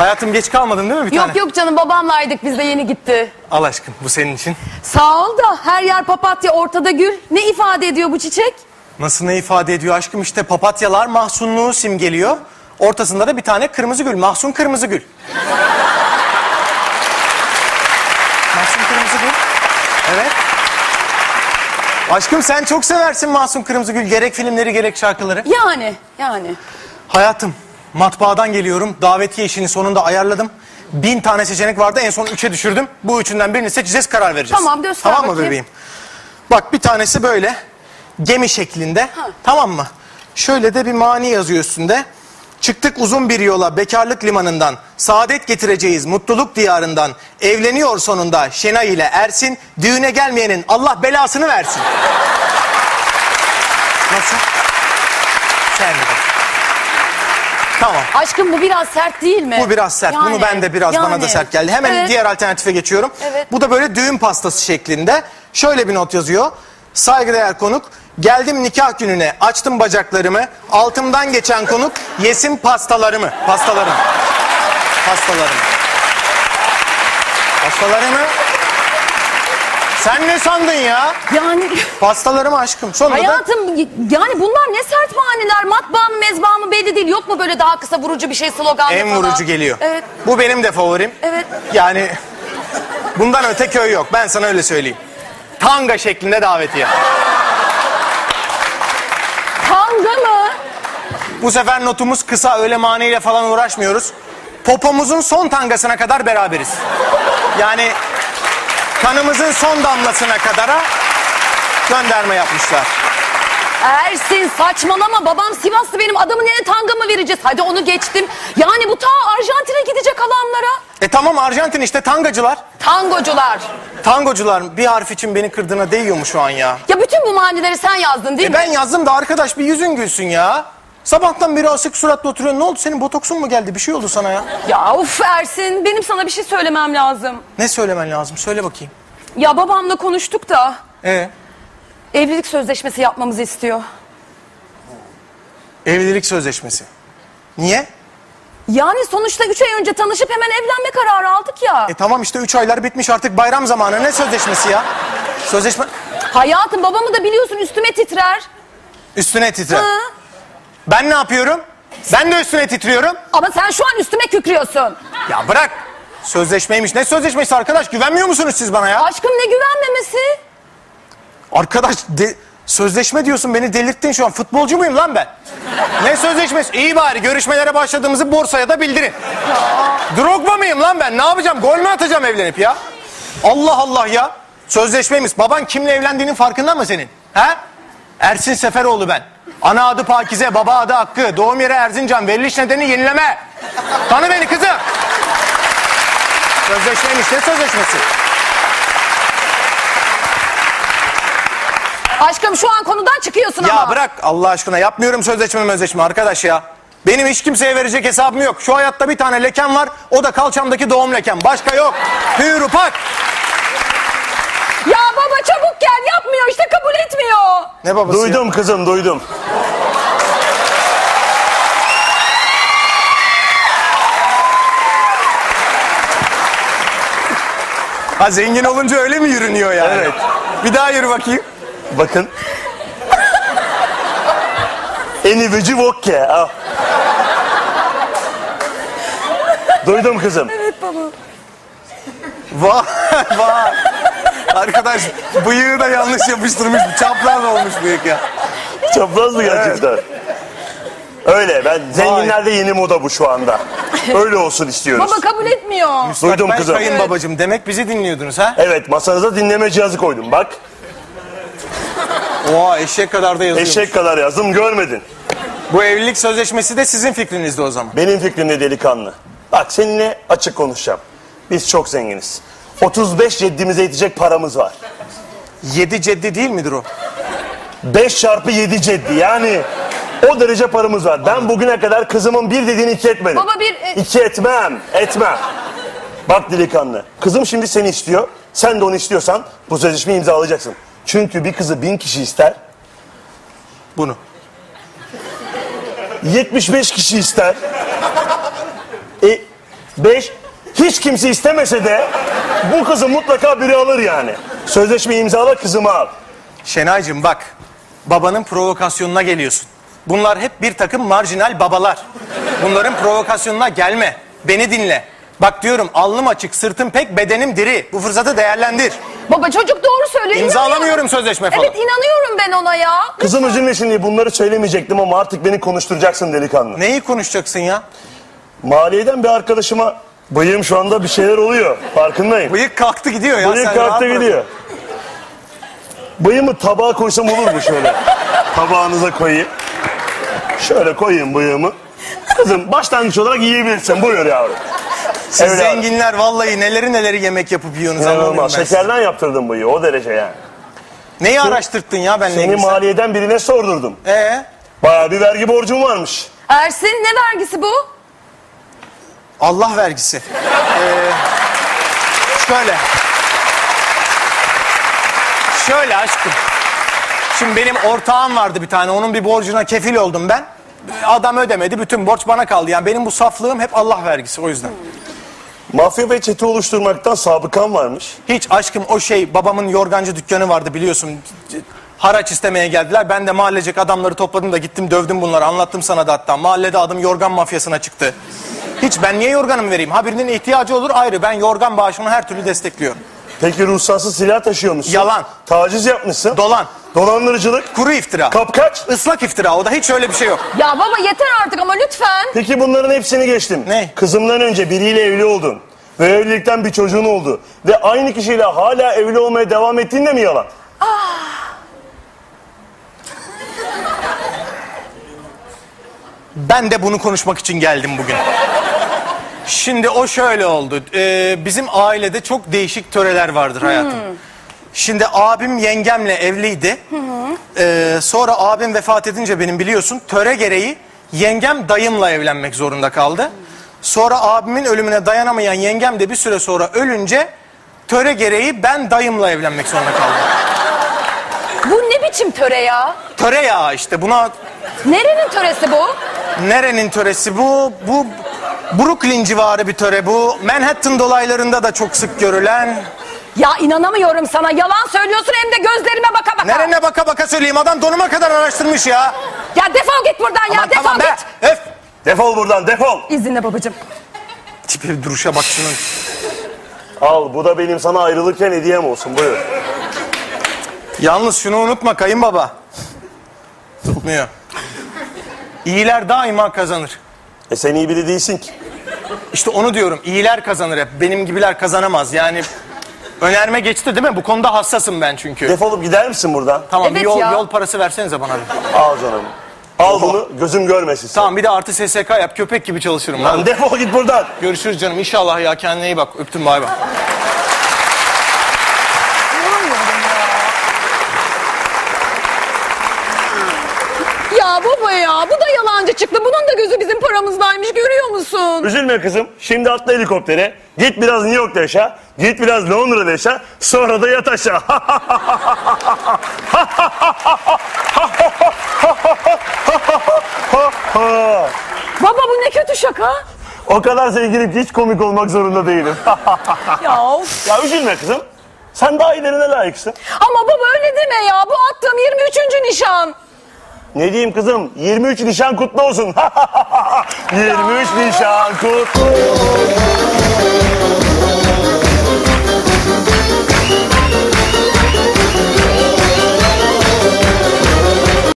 Hayatım geç kalmadın değil mi bir tane? Yok yok canım babamlaydık biz de yeni gitti. Al aşkım bu senin için. Sağ ol da her yer papatya ortada gül. Ne ifade ediyor bu çiçek? Nasıl ne ifade ediyor aşkım işte papatyalar mahsunluğu simgeliyor. Ortasında da bir tane kırmızı gül. Mahsun kırmızı gül. Mahsun kırmızı gül. Evet. Aşkım sen çok seversin Mahsun Kırmızı Gül. Gerek filmleri gerek şarkıları. Yani yani. Hayatım matbaadan geliyorum. Davetiye işini sonunda ayarladım. Bin tane seçenek vardı en son üçe düşürdüm. Bu üçünden birini seçeceğiz karar vereceğiz. Tamam, göster Tamam mı bakayım. bebeğim? Bak bir tanesi böyle. Gemi şeklinde. Tamam mı? Şöyle de bir mani yazıyor üstünde. Çıktık uzun bir yola bekarlık limanından. Saadet getireceğiz mutluluk diyarından. Evleniyor sonunda Şenay ile Ersin. Düğüne gelmeyenin Allah belasını versin. Nasıl? Sevmedim. Tamam. Aşkım bu biraz sert değil mi? Bu biraz sert. Bunu Yani, ben de biraz bana da yani. sert geldi. Hemen Evet. diğer alternatife geçiyorum. Evet. Bu da böyle düğün pastası şeklinde. Şöyle bir not yazıyor. Saygıdeğer konuk. Geldim nikah gününe açtım bacaklarımı. Altımdan geçen konuk yesin pastalarımı. Pastalarım. Pastalarımı. Pastalarımı. Sen ne sandın ya? Yani Pastalarımı aşkım. Sonra da hayatım yani bunlar ne sert maniler. Matbaa mı mezba mı belli değil. Yok mu böyle daha kısa vurucu bir şey sloganlı en falan? vurucu geliyor. Evet. Bu benim de favorim. Evet. Yani bundan öte köy yok. Ben sana öyle söyleyeyim. Tanga şeklinde davetiye. Tanga mı? Bu sefer notumuz kısa öyle maniyle falan uğraşmıyoruz. Popomuzun son tangasına kadar beraberiz. Yani kanımızın son damlasına kadara gönderme yapmışlar. Ersin saçmalama babam Sivaslı benim adamın eline tanga mı vereceğiz? Hadi onu geçtim. Yani bu ta Arjantin'e gidecek alanlara. E tamam Arjantin işte tangacılar. Tangocular. Tangocular bir harf için beni kırdığına değiyor mu şu an ya? Ya bütün bu manileri sen yazdın değil E mi? ben yazdım da arkadaş bir yüzün gülsün ya. Sabahtan beri asık suratla oturuyorsun. Ne oldu senin botoksun mu geldi? Bir şey oldu sana ya. Ya uf Ersin benim sana bir şey söylemem lazım. Ne söylemen lazım? Söyle bakayım. Ya babamla konuştuk da E evlilik sözleşmesi yapmamızı istiyor. evlilik sözleşmesi. Niye? Yani sonuçta üç ay önce tanışıp hemen evlenme kararı aldık ya. E tamam işte üç aylar bitmiş artık bayram zamanı. Ne sözleşmesi ya? Sözleşme Hayatım babamı da biliyorsun üstüme titrer. üstüne titre. Hı. Ben ne yapıyorum? Ben de üstüne titriyorum. Ama sen şu an üstüme kükrüyorsun. Ya bırak. Sözleşmeymiş. Ne sözleşmesi arkadaş? Güvenmiyor musunuz siz bana ya? Aşkım ne güvenmemesi? Arkadaş de- sözleşme diyorsun beni delirttin şu an. Futbolcu muyum lan ben? ne sözleşmesi? İyi bari görüşmelere başladığımızı borsaya da bildirin. Drogba mıyım lan ben? Ne yapacağım? Gol mü atacağım evlenip ya? Allah Allah ya. Sözleşmeymiş. Baban kimle evlendiğinin farkında mı senin? He? Ersin Seferoğlu ben. Ana adı Pakize, baba adı Hakkı. Doğum yeri Erzincan, veriliş nedeni yenileme. Tanı beni kızım. Sözleşmeymiş. Ne sözleşmesi? Aşkım şu an konudan çıkıyorsun Ya ama. bırak Allah aşkına yapmıyorum sözleşme sözleşme arkadaş ya. Benim hiç kimseye verecek hesabım yok. Şu hayatta bir tane lekem var. O da kalçamdaki doğum lekem. Başka yok. Hür upak. Ya baba çabuk gel yapmıyor işte kabul etmiyor. Ne babası ya? Duydum kızım duydum. Ha zengin olunca öyle mi yürünüyor yani? Evet. Bir daha yürü bakayım. Bakın. Eni vıcı vokke. Al. Duydum kızım. Vay vay. Arkadaş bıyığı da yanlış yapıştırmış. Çapraz olmuş bıyık ya. Çapraz mı gerçekten? Öyle ben zenginlerde yeni moda bu şu anda. Öyle olsun istiyoruz. Baba kabul etmiyor. Duydum ben kızım. Sayın babacığım demek bizi dinliyordunuz ha? Evet masanıza dinleme cihazı koydum bak. Oha eşek kadar da yazıyor. Eşek kadar yazdım görmedin. Bu evlilik sözleşmesi de sizin fikrinizde o zaman. Benim fikrimde delikanlı. Bak seninle açık konuşacağım. Biz çok zenginiz. 35 ceddimize yetecek paramız var. Yedi ceddi değil midir o? 5 çarpı 7 ceddi yani o derece paramız var. Ben bugüne kadar kızımın bir dediğini iki etmedim. Baba bir- e- İki etmem, etmem. Bak delikanlı, kızım şimdi seni istiyor. Sen de onu istiyorsan bu sözleşmeyi imzalayacaksın. Çünkü bir kızı bin kişi ister, Bunu. 75 kişi ister. E Beş, hiç kimse istemese de bu kızı mutlaka biri alır yani. Sözleşme imzala kızımı al. Şenaycığım bak. Babanın provokasyonuna geliyorsun. Bunlar hep bir takım marjinal babalar. Bunların provokasyonuna gelme. Beni dinle. Bak diyorum alnım açık, sırtım pek, bedenim diri. Bu fırsatı değerlendir. Baba çocuk doğru söylüyor. İmzalamıyorum inanıyorum. sözleşme falan. Evet inanıyorum ben ona ya. Kızım üzülmesin diye bunları söylemeyecektim ama artık beni konuşturacaksın delikanlı. Neyi konuşacaksın ya? Maliyeden bir arkadaşıma bıyığım şu anda bir şeyler oluyor. Farkındayım. Bıyık kalktı gidiyor ya. Bıyık sen kalktı rahat bırak. gidiyor. Bıyığımı tabağa koysam olur mu şöyle? Tabağınıza koyayım. Şöyle koyayım bıyığımı. Kızım başlangıç olarak yiyebilirsin. Buyur yavrum. Siz Evladım. zenginler vallahi neleri neleri yemek yapıp yiyorsunuz anlamıyorum ben. İnanılmaz. Şekerden yaptırdım bıyığı o derece yani. Neyi araştırttın ya benle Seni ilgili? maliyeden birine sordurdum. Ee, Bayağı bir vergi borcum varmış. Ersin ne vergisi bu? Allah vergisi. Ee, şöyle. Şöyle aşkım. Şimdi benim ortağım vardı bir tane. Onun bir borcuna kefil oldum ben. Adam ödemedi. Bütün borç bana kaldı. Yani benim bu saflığım hep Allah vergisi o yüzden. Mafya ve çete oluşturmaktan sabıkan varmış. Hiç aşkım o şey babamın yorgancı dükkanı vardı biliyorsun. Haraç istemeye geldiler. Ben de mahallecek adamları topladım da gittim dövdüm bunları. Anlattım sana da hatta. Mahallede adım yorgan mafyasına çıktı. Hiç ben niye yorganımı vereyim? Ha birinin ihtiyacı olur ayrı. Ben yorgan bağışını her türlü destekliyorum. Peki ruhsatsız silah taşıyormuşsun. Yalan. Taciz yapmışsın. Dolan. Dolandırıcılık. Kuru iftira. Kapkaç. Islak iftira. O da hiç öyle bir şey yok. Ya baba yeter artık ama lütfen. Peki bunların hepsini geçtim. Ne? Kızımdan önce biriyle evli oldun. Ve evlilikten bir çocuğun oldu. Ve aynı kişiyle hala evli olmaya devam ettiğin de mi yalan? Ben de bunu konuşmak için geldim bugün. Şimdi o şöyle oldu. Ee, bizim ailede çok değişik töreler vardır hayatım. Şimdi abim yengemle evliydi. Ee, sonra abim vefat edince benim biliyorsun töre gereği yengem dayımla evlenmek zorunda kaldı. Sonra abimin ölümüne dayanamayan yengem de bir süre sonra ölünce töre gereği ben dayımla evlenmek zorunda kaldım. Bu ne biçim töre ya? Töre ya işte buna Nerenin töresi bu? Nerenin töresi bu? Bu Brooklyn civarı bir töre bu. Manhattan dolaylarında da çok sık görülen. Ya inanamıyorum sana. Yalan söylüyorsun hem de gözlerime baka baka. Nerene baka baka söyleyeyim adam donuma kadar araştırmış ya. Ya defol git buradan ya Aman defol tamam be. git. Öf. Defol buradan defol. İzinle babacığım. Tipi bir duruşa bak şunun. Al bu da benim sana ayrılırken hediyem olsun buyur. Yalnız şunu unutma kayınbaba. Tutmuyor. İyiler daima kazanır. E sen iyi biri değilsin ki. İşte onu diyorum. İyiler kazanır hep. Benim gibiler kazanamaz. Yani önerme geçti değil mi? Bu konuda hassasım ben çünkü. Defolup gider misin buradan? Tamam bir Evet yol, ya. yol parası versenize bana bir. Al canım. Al bunu gözüm görmesin. seni. Tamam bir de artı SSK yap. Köpek gibi çalışırım. lan. Lan defol git buradan. Görüşürüz canım. İnşallah ya. Kendine iyi bak. Öptüm bay bay. Ya baba ya bu da yalancı çıktı. Bunun da gözü bizim paramızdaymış görüyor musun? Üzülme kızım. Şimdi atla helikoptere. Git biraz New York'ta yaşa. Git biraz Londra'da yaşa. Sonra da yat aşağı. Baba bu ne kötü şaka. o kadar zenginim ki hiç komik olmak zorunda değilim. Ya of. ya üzülme kızım. Sen daha ilerine layıksın. Ama baba öyle deme ya. Bu attığım 23. nişan. Ne diyeyim kızım? 23 nişan kutlu olsun. 23 nişan kutlu.